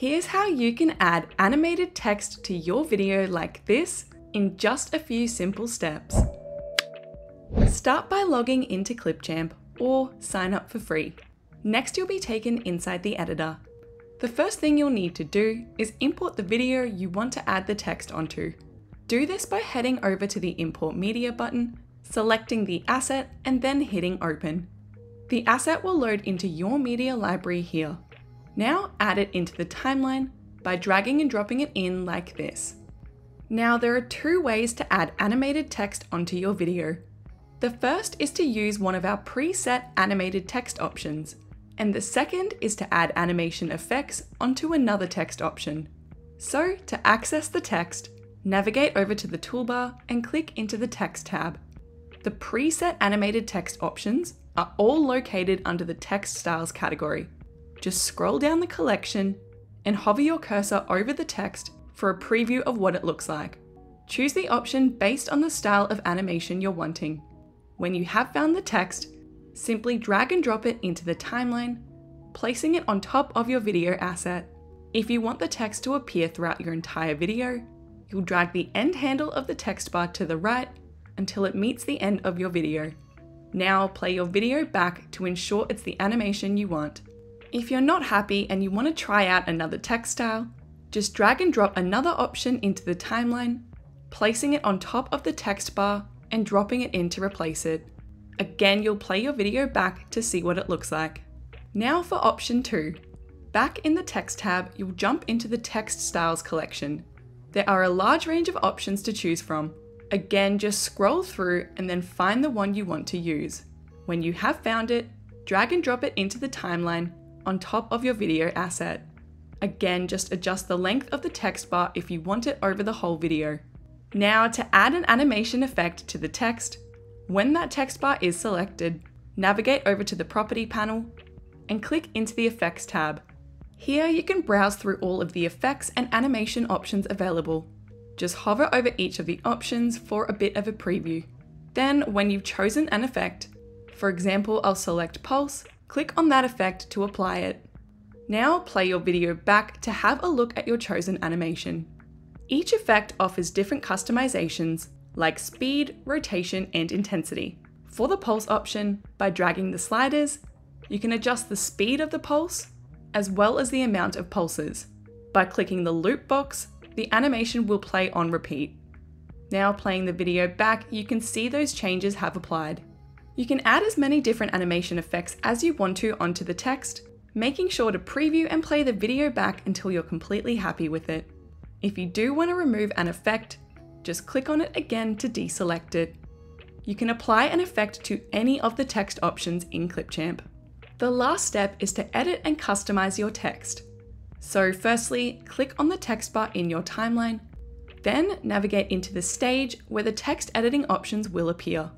Here's how you can add animated text to your video like this in just a few simple steps. Start by logging into Clipchamp or sign up for free. Next, you'll be taken inside the editor. The first thing you'll need to do is import the video you want to add the text onto. Do this by heading over to the Import Media button, selecting the asset, and then hitting Open. The asset will load into your media library here. Now add it into the timeline by dragging and dropping it in like this. Now there are two ways to add animated text onto your video. The first is to use one of our preset animated text options, and the second is to add animation effects onto another text option. So to access the text, navigate over to the toolbar and click into the text tab. The preset animated text options are all located under the text styles category. Just scroll down the collection and hover your cursor over the text for a preview of what it looks like. Choose the option based on the style of animation you're wanting. When you have found the text, simply drag and drop it into the timeline, placing it on top of your video asset. If you want the text to appear throughout your entire video, you'll drag the end handle of the text bar to the right until it meets the end of your video. Now play your video back to ensure it's the animation you want. If you're not happy and you want to try out another text style, just drag and drop another option into the timeline, placing it on top of the text bar and dropping it in to replace it. Again, you'll play your video back to see what it looks like. Now for option 2. Back in the text tab, you'll jump into the text styles collection. There are a large range of options to choose from. Again, just scroll through and then find the one you want to use. When you have found it, drag and drop it into the timeline on top of your video asset. Again, just adjust the length of the text bar if you want it over the whole video. Now to add an animation effect to the text, when that text bar is selected, navigate over to the property panel and click into the effects tab. Here you can browse through all of the effects and animation options available. Just hover over each of the options for a bit of a preview. Then when you've chosen an effect, for example I'll select Pulse, click on that effect to apply it. Now play your video back to have a look at your chosen animation. Each effect offers different customizations like speed, rotation, and intensity. For the pulse option, by dragging the sliders, you can adjust the speed of the pulse as well as the amount of pulses. By clicking the loop box, the animation will play on repeat. Now playing the video back, you can see those changes have applied. You can add as many different animation effects as you want to onto the text, making sure to preview and play the video back until you're completely happy with it. If you do want to remove an effect, just click on it again to deselect it. You can apply an effect to any of the text options in Clipchamp. The last step is to edit and customize your text. So firstly, click on the text bar in your timeline, then navigate into the stage where the text editing options will appear.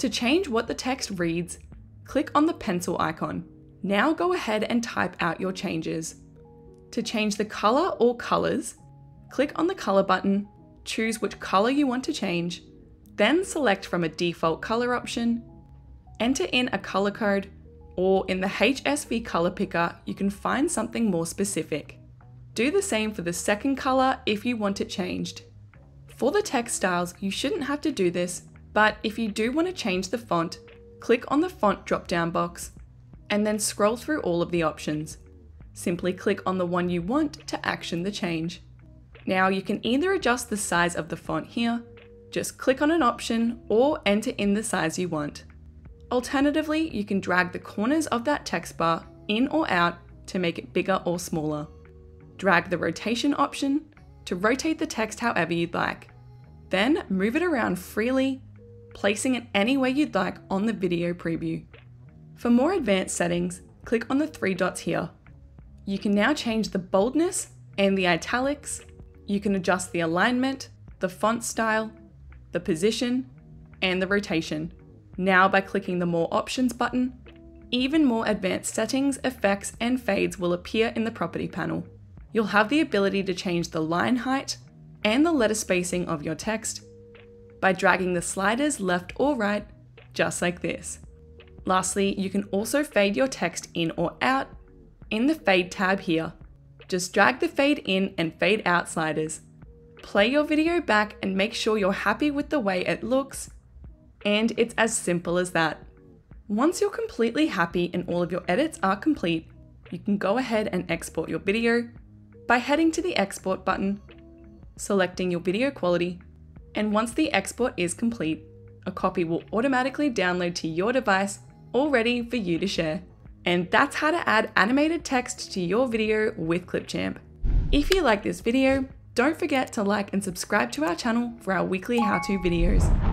To change what the text reads, click on the pencil icon. Now go ahead and type out your changes. To change the color or colors, click on the color button, choose which color you want to change, then select from a default color option, enter in a color code, or in the HSV color picker, you can find something more specific. Do the same for the second color if you want it changed. For the text styles, you shouldn't have to do this, but if you do want to change the font, click on the font drop down box and then scroll through all of the options. Simply click on the one you want to action the change. Now you can either adjust the size of the font here, just click on an option or enter in the size you want. Alternatively, you can drag the corners of that text bar in or out to make it bigger or smaller. Drag the rotation option to rotate the text however you'd like. Then move it around freely, placing it anywhere you'd like on the video preview. For more advanced settings, click on the three dots here. You can now change the boldness and the italics you can adjust the alignment, the font style, the position, and the rotation. Now by clicking the More Options button, even more advanced settings, effects, and fades will appear in the property panel. You'll have the ability to change the line height and the letter spacing of your text by dragging the sliders left or right, just like this. Lastly, you can also fade your text in or out in the Fade tab here Just drag the fade in and fade out sliders. Play your video back and make sure you're happy with the way it looks. And it's as simple as that. Once you're completely happy and all of your edits are complete, you can go ahead and export your video by heading to the export button, selecting your video quality, and once the export is complete, a copy will automatically download to your device all ready for you to share. And that's how to add animated text to your video with Clipchamp. If you like this video, don't forget to like and subscribe to our channel for our weekly how-to videos.